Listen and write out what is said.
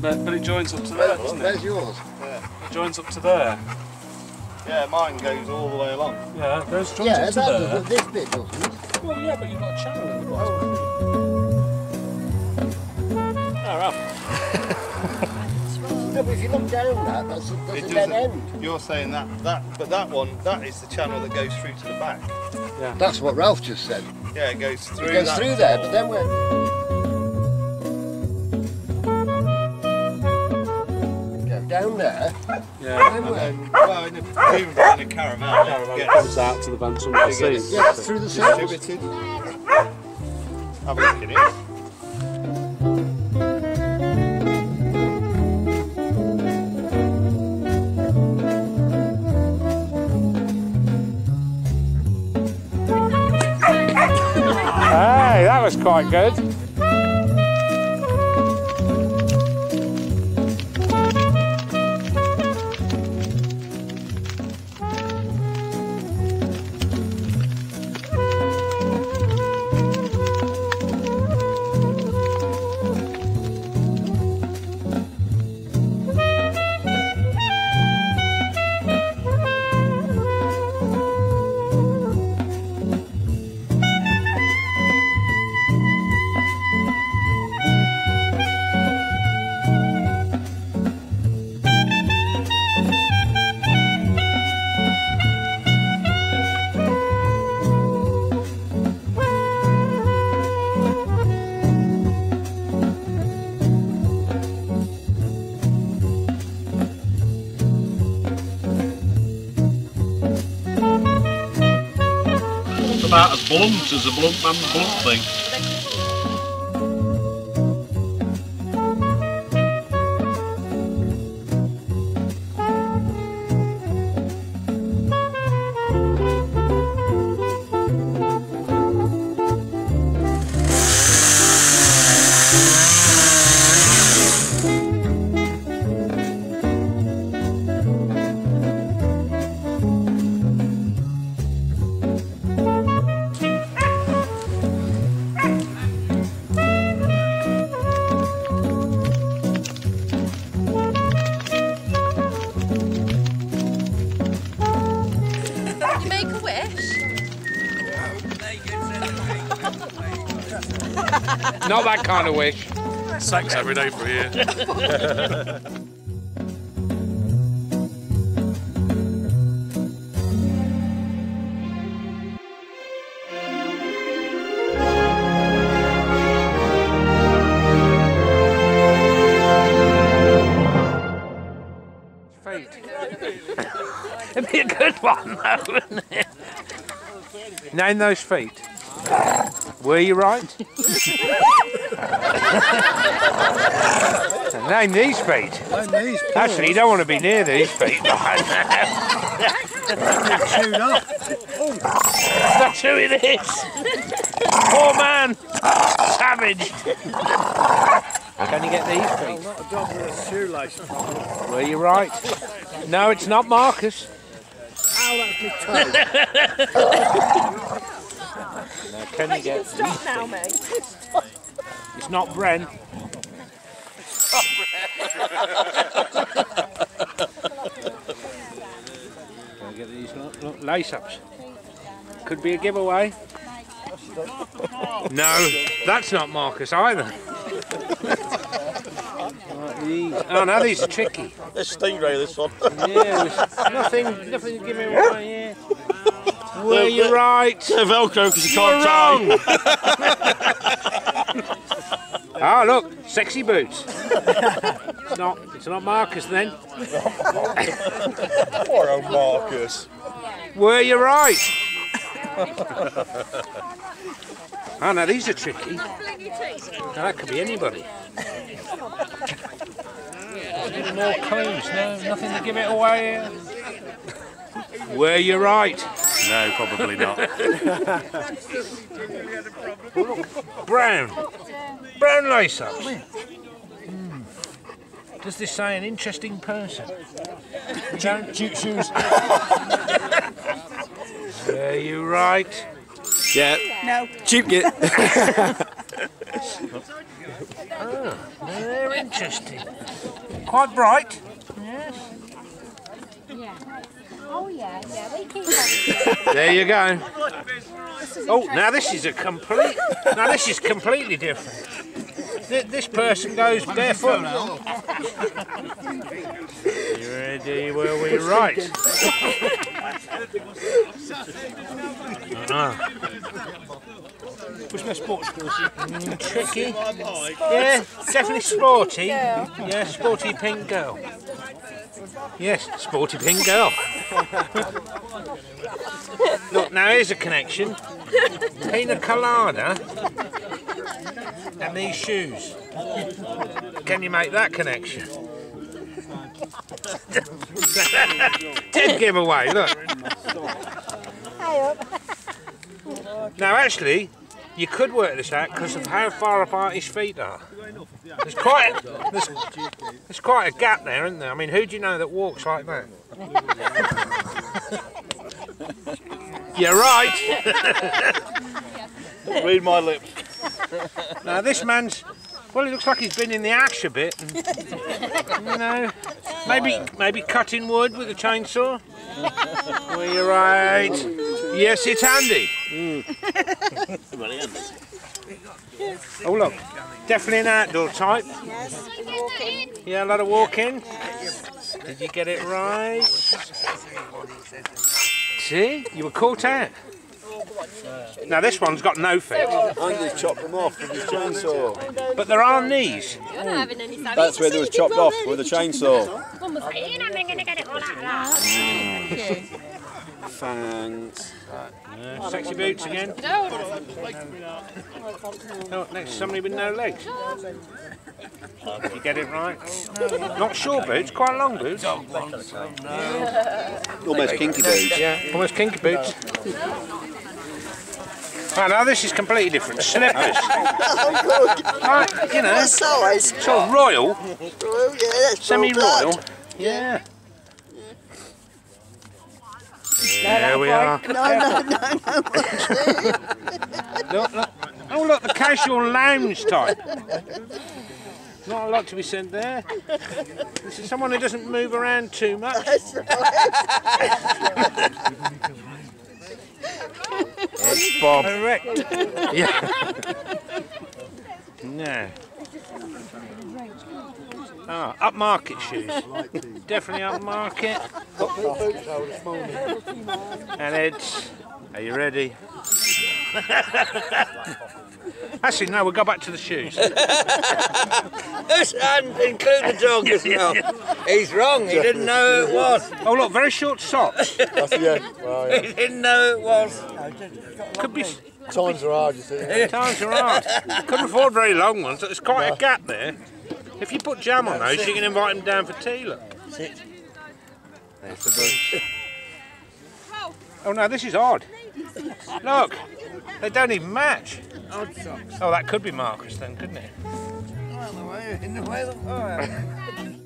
But, but it joins up to there, doesn't it? There's yours. Yeah. It joins up to there. Yeah, mine goes all the way along. Yeah, those joins Yeah, up that to there. doesn't, this bit doesn't. Well, yeah, but you've got a channel in the bottom. Oh, no, but if you look down that, that's a, that's It a dead end. You're saying that, that, but that one, that is the channel that goes through to the back. Yeah. That's what Ralph just said. Yeah, it goes through. It goes that through there, door. but then we're... down there, Yeah. then And then, well, in a, even in a caravan, Caravan it gets comes out to the van, somebody it gets. Yeah, through the cells. distributed. Have a look at it. Hey, that was quite good. About as blunt as a blunt man's blunt thing. Not that kind of wish. Sex every day for a year. Feet. It'd be a good one, though, wouldn't it? Name those feet. Were you right? Name these feet. Actually, you don't want to be near these feet. chewed up. That's who it is. Poor man. Savage. Can you get these feet? Not a dog with a shoelace. Were you right? No, it's not Marcus. Ow, that's my toe. Now, can you get Stop now, mate. It's not Bren. Can I get these look, look, lace ups? Could be a giveaway. No, that's not Marcus either. Oh no, these are tricky. This stingray, this one. Yeah, nothing, nothing to give me away here. Were you right? They're Velcro because you You're can't wrong. Ah, look, sexy boots. It's not, it's not Marcus then. Poor old Marcus. Were you right? oh no, these are tricky. Now, that could be anybody. Any more clues? No, nothing to give it away here. Were you right? No, probably not. Brown. Brown lace ups. Hmm. Does this say an interesting person? Jute, jute shoes. Were you right? Yeah. No. Cheap git. Oh, they're interesting. Quite bright. Oh yeah, yeah, we keep on. There you go. Oh, now this is a complete. Now this is completely different. Th- This person goes barefoot. You ready? Were we right? Ah. What's my sports? Mm, tricky. Yeah, definitely sporty. Yeah, sporty pink girl. Yes, sporty pink girl. Look, now here's a connection. Pina colada and these shoes. Can you make that connection? Dead giveaway, look. Now actually, you could work this out because of how far apart his feet are. There's quite a, there's, there's quite a gap there, isn't there? I mean, who do you know that walks like that? You're right. Read my lips. Now this man's well, he looks like he's been in the ash a bit. And, you know, maybe maybe cutting wood with a chainsaw. Well, you're right. Yes, it's handy. Mm. Oh look, definitely an outdoor type. Yes, we walk in. Yeah, a lot of walking. Did you get it right? See, you were caught out. Now this one's got no feet, Andy chopped them off with his chainsaw. but there are knees. You're not having any salad. That's where they was chopped off with a chainsaw. Mum was like, you're not going to get it all out of that. Thanks. Sexy boots again. No, Oh, next to somebody with no legs. Did you get it right? Not short boots, quite long boots. Almost kinky boots. Yeah, almost kinky boots. Oh, now this is completely different. Slippers. Oh, right, you know, size. sort of royal, Oh, yeah, semi-royal. Yeah. There we are. No, no, no, Look, look. Oh, look, the casual lounge type. Not a lot to be said there. This is someone who doesn't move around too much. that's right. It's Bob. Correct. Yeah. No. Ah, upmarket shoes. Definitely upmarket. And it's. Are you ready? Actually, no, we'll go back to the shoes. and include the dog as well. He's wrong. He didn't know who it was. Oh, look, very short socks. That's yeah. Well, He didn't know who it was. Could be. Times are hard, you see. Times are hard. Couldn't afford very long ones. There's quite a gap there. If you put jam on those, you can invite them down for tea. Look. There's the boots. Oh no, this is odd. Look, they don't even match. Oh, that could be Marcus then, couldn't it? In the way of the fire.